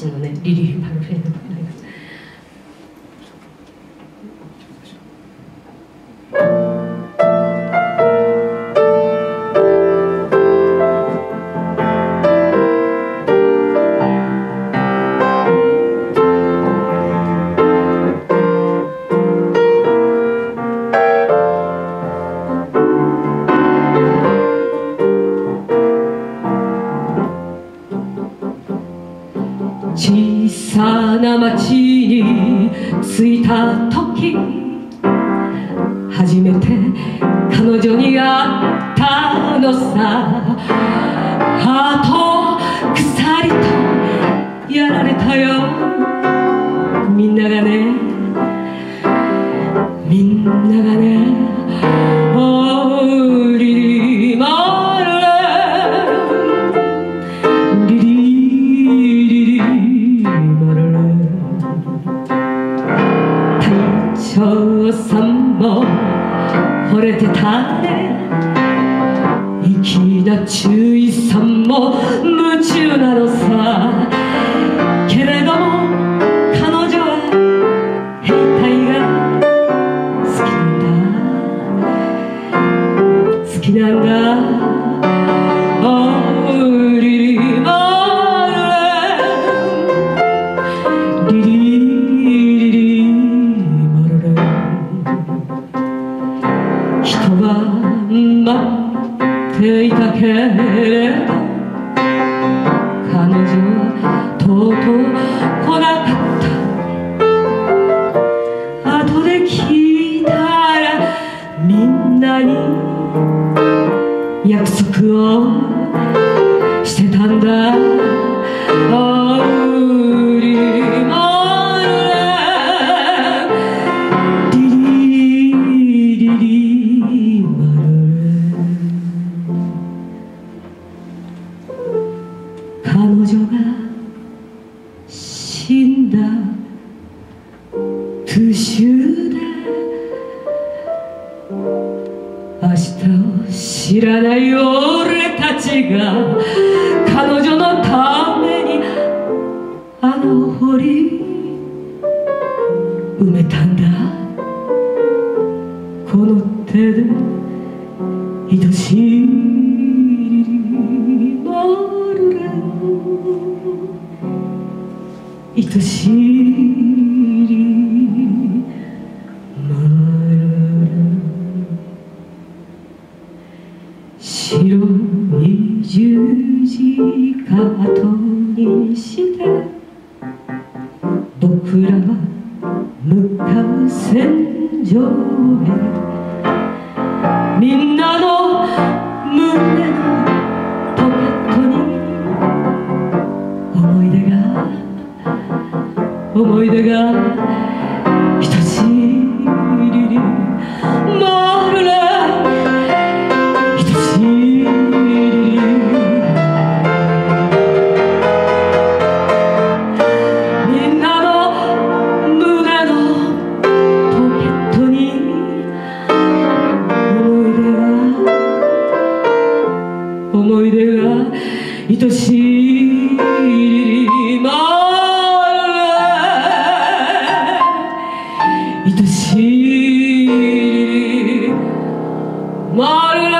ちのねリリー・パルレーヌ小さな町に着いた時初めて彼女に会ったのさ。ハート鎖とやられたよ。みんながね。みんながね。長さんも惚れてたね。粋な注意さんも夢中なのさ。けれどていたけれど彼女はとうとう来なかった。後で聞いたらみんなに約束をしてたんだ。明日を知らない俺たちが彼女のために穴を掘り埋めたんだ。この手で愛しいマルレ愛しい。白い十字架後にして僕らは向かう戦場へみんなの胸のポケットに思い出が思い出が愛しいまる愛しいまる